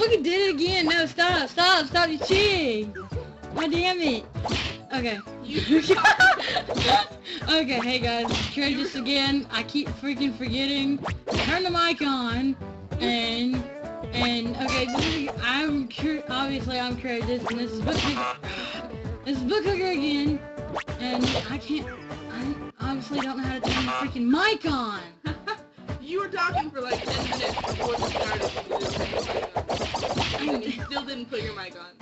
fucking did it again. No, stop, stop, stop. You're cheating. God damn it. Okay. okay, hey guys, try this again. I keep freaking forgetting. Turn the mic on, and and okay, is, I'm obviously I'm Curtis, and this is Book This is Book again, and I can't. I obviously don't know how to turn the freaking mic on. you were talking for like 10 minutes before we started. Still didn't put your mic on.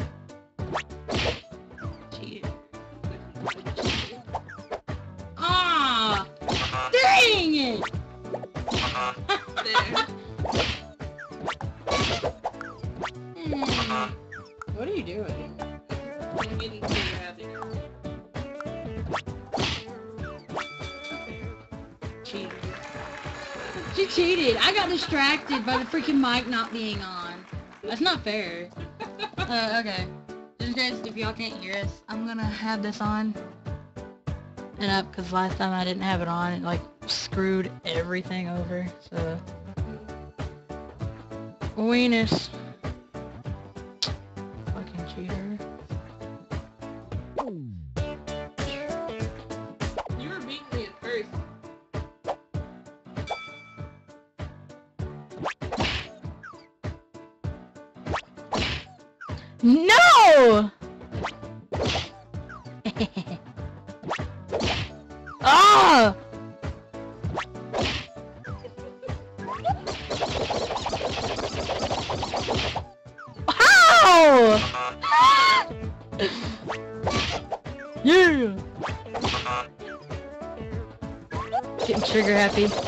Cheated. Ah! Dang it! There. Hmm. What are you doing? I'm getting to your happiness. Cheated. She cheated. I got distracted by the freaking mic not being on. That's not fair. Uh, okay. Just guys, if y'all can't hear us, I'm gonna have this on and up because last time I didn't have it on. It like screwed everything over. So, weenus. No! Ah! How? yeah! Getting trigger happy.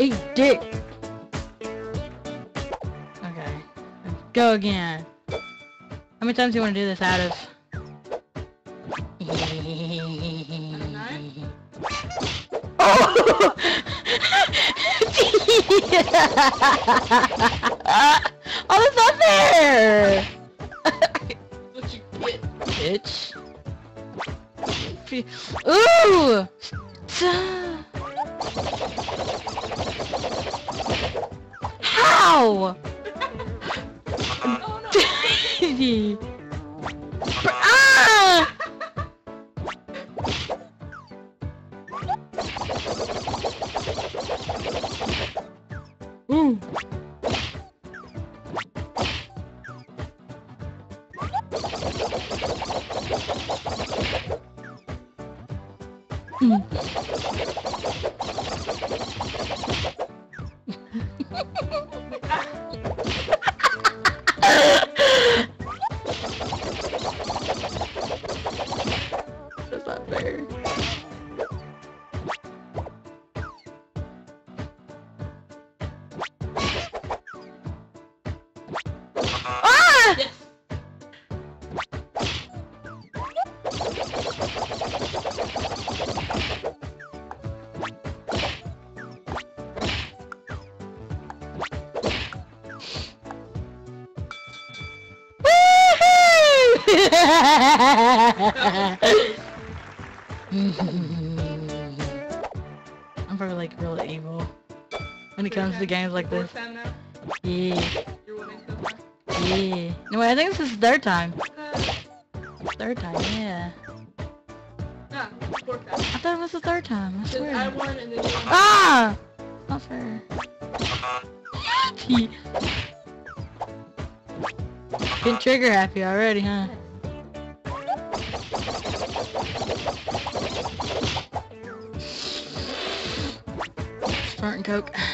Eat dick! Okay. Go again. How many times do you want to do this out of? Oh! oh, that's not fair! What you get. Bitch. Ooh! How? No. ah! I'm probably like real evil when it comes to games like this. time. Yeah, You're winning so far. yeah. No, wait, I think this is third time. Third time, yeah. yeah. Fourth time. I thought it was the third time. I Because swear. I won and then you won. Ah! Not fair. He- Getting trigger happy already, huh? Spartan Coke.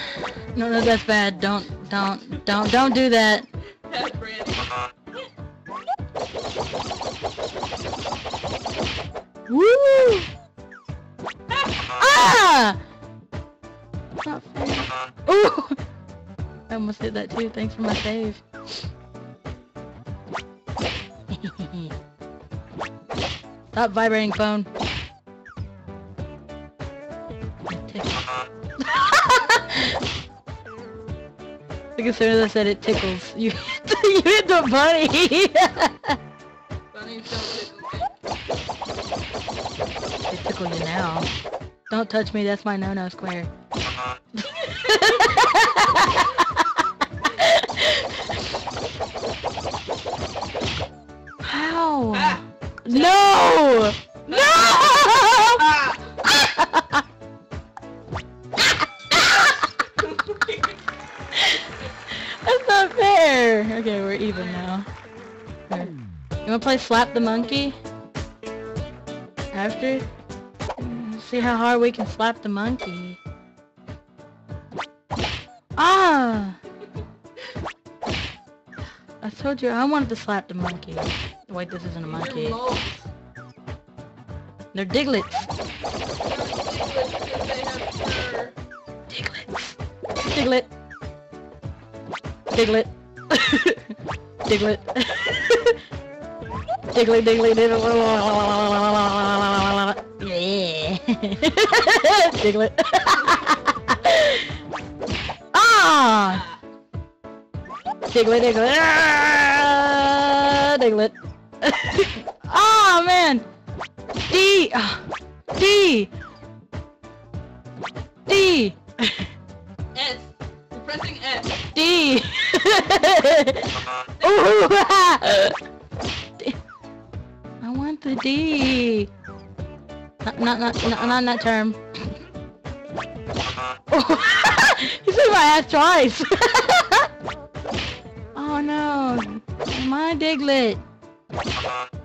No, no, that's bad. Don't, don't, don't, don't do that. Woo! Ah! Ooh! I almost hit that too. Thanks for my save. Stop vibrating phone. Like as soon as I said it tickles, you you hit the bunny. Bunnies don't tickle they tickle you now. Don't touch me. That's my no-no square. Uh-huh. play Slap the Monkey? After? See how hard we can slap the monkey. Ah! I told you I wanted to slap the monkey. Wait, this isn't a monkey. They're digletts. They have fur. Digletts. Diglett. Diglett. Diglett, diglett, diglett. Yeah. Diglett. ah! Diglett, Diglett. Ah, Diglett. oh man! D! ah, D! D! S. You're pressing S. D! Ooh, ah. Want the D. Not, not, not, not, not that term. Oh, you said my ass twice. oh no, my Diglett.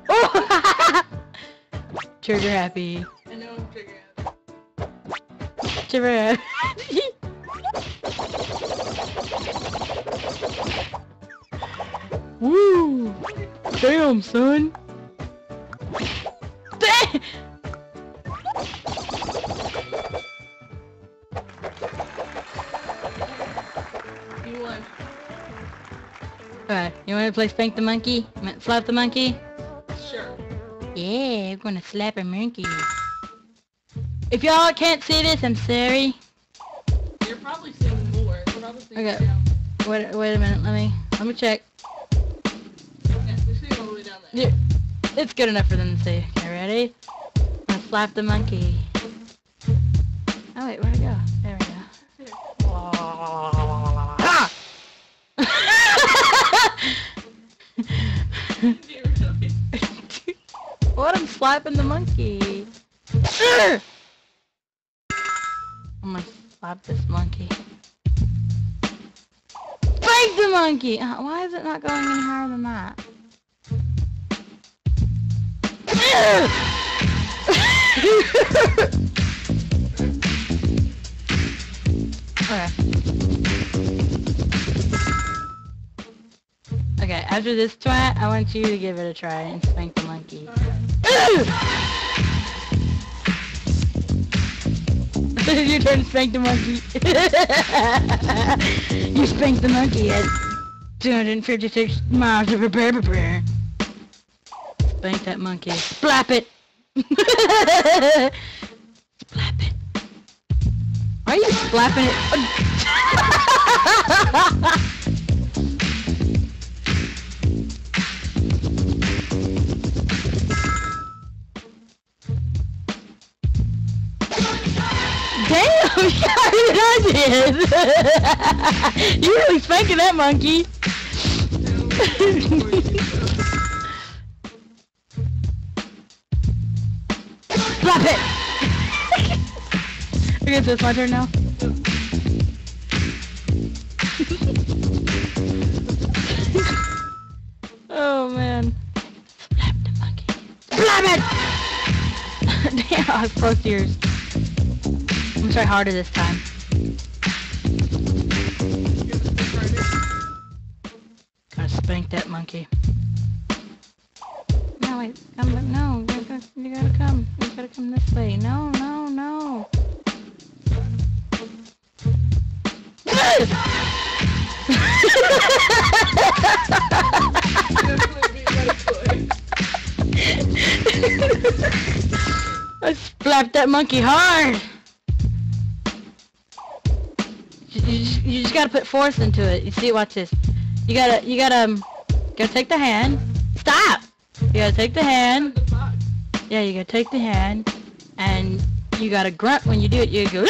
Oh, trigger happy. I know I'm figuring out. Trigger happy. Woo! Damn, son. You won. Alright, you wanna play Spank the Monkey? Slap the Monkey? Sure. Yeah, we're gonna slap a monkey. If y'all can't see this, I'm sorry. You're probably seeing more. Probably seeing Okay. Wait, wait a minute, let me, let me check. Yeah, you're all the way down there. Yeah, it's good enough for them to see. Ready? Gonna slap the monkey. Oh wait, where'd it go? There we go. Ah! What? I'm slapping the monkey. I'm gonna slap this monkey. Spank the monkey! Uh, why is it not going any higher than that? Okay. Okay, after this twat, I want you to give it a try and spank the monkey. Your turn to spank the monkey. you spanked the monkey at 256 miles of a berber Spank that monkey. Slap it. Slap it. Are you slapping it? Damn, I did. you really spanking that monkey. Slap it! okay, so it's my turn now. oh man. Slap the monkey. Slap it! Damn, I to yours. I'm gonna try harder this time. Gotta spank that monkey. No, wait, come, back. no, you gotta, you gotta come, you gotta come this way. No, no, no. I slapped that monkey hard. You, just, you just gotta put force into it. You see, watch this. You gotta, you gotta, um, gotta take the hand. Stop! You gotta take the hand. Yeah, you gotta take the hand, and you gotta grunt when you do it. You go.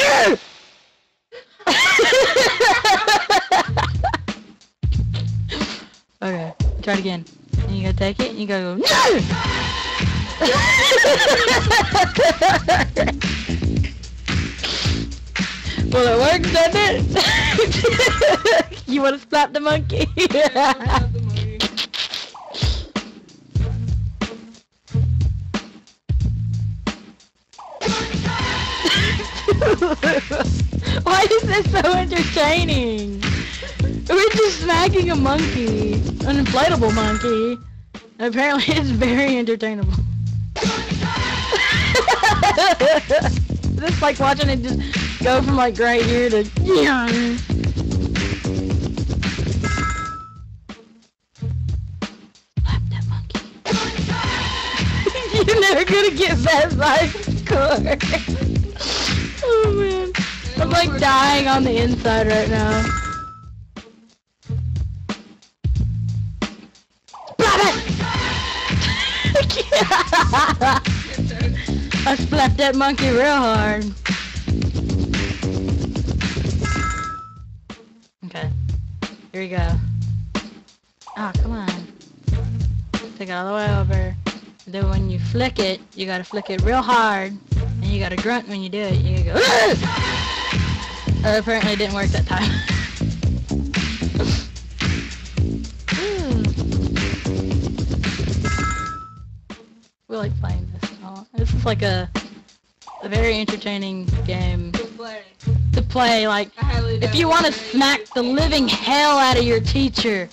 okay, try it again. And you gotta take it, and you gotta go. well, it works, doesn't it? you wanna slap the monkey? Why is this so entertaining? We're just smacking a monkey, an inflatable monkey. Apparently it's very entertainable. It's like watching it just go from like right here to yeah. That. You're never gonna get past my score. Oh man. I'm like dying on the inside right now. I slapped that monkey real hard. Okay. Here we go. Oh, come on. Take it all the way over. Then when you flick it, you gotta flick it real hard. And you gotta grunt when you do it. You gotta go, uh, apparently it didn't work that time. we like playing this. This is like a a very entertaining game To play. to play. Like, if you want to smack the living hell out of your teacher,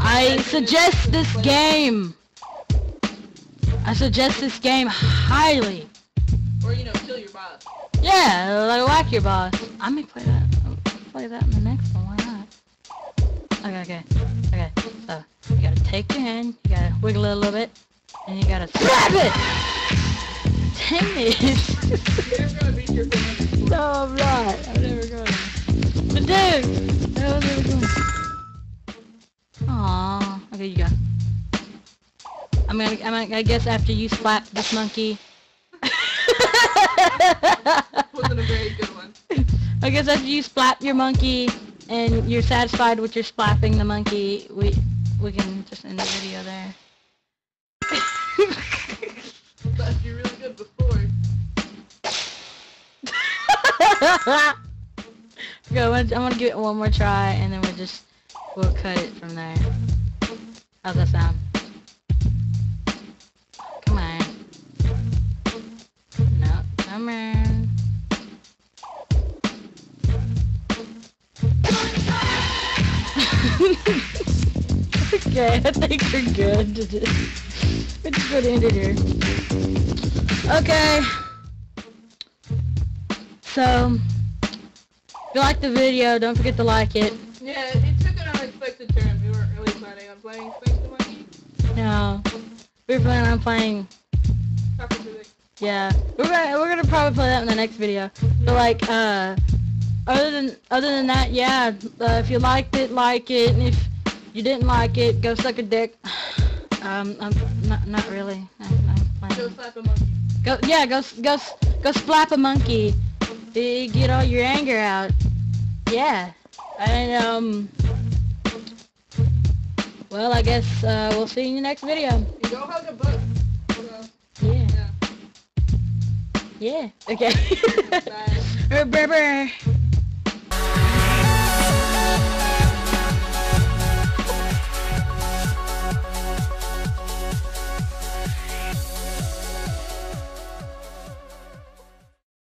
I suggest this game. I suggest this game highly. Or, you know, kill your boss. Yeah, like whack your boss. I may play that. Play that in the next one. Why not? Okay, okay, okay. So you gotta take your hand, you gotta wiggle it a little bit, and you gotta slap it. Dang it! Never no, I'm not. I'm never going. But dude, that was really cool. Aww. Okay, you go. I'm gonna. I'm gonna. I guess after you slap this monkey. Wasn't a very good one. I guess after you slap your monkey and you're satisfied with your slapping the monkey, we we can just end the video there. Thought you were really good before. okay, I'm gonna, I'm gonna give it one more try and then we'll just we'll cut it from there. How's that sound? No, okay, I think we're good. We're just gonna end it here. Okay. So, if you like the video, don't forget to like it. Yeah, it took an unexpected turn. We weren't really planning on playing Space the Monkey. No, we're planning on playing. Yeah, we're gonna we're gonna probably play that in the next video. But like, uh, other than other than that, yeah. Uh, if you liked it, like it, and if you didn't like it, go suck a dick. Um, I'm not not really. I'm, Go slap a monkey. Go yeah, go go go slap a monkey. Get all your anger out. Yeah, and um. Well, I guess uh, we'll see you in the next video. You a book. Yeah. yeah. Yeah. Okay. Bye. Bye.